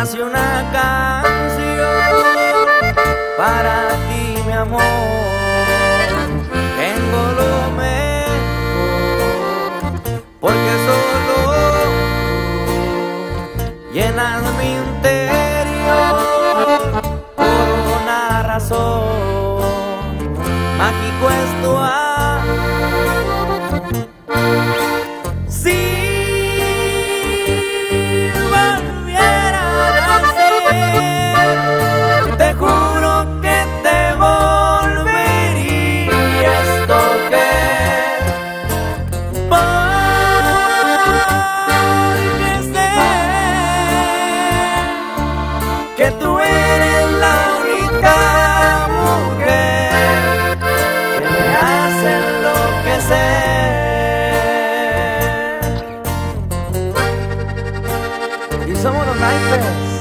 nace una canción para ti, mi amor. Tengo lo mejor, porque solo llenas mi interior por una razón. Mágico es tu Si tú eres la única mujer que me hace enloquecer. Y somos los naipes.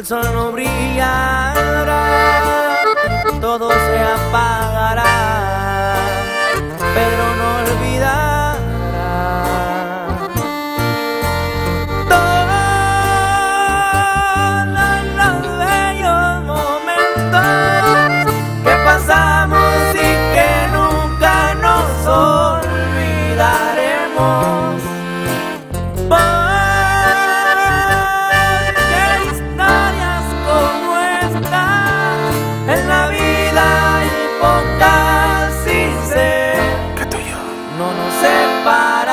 el sol no brillará. para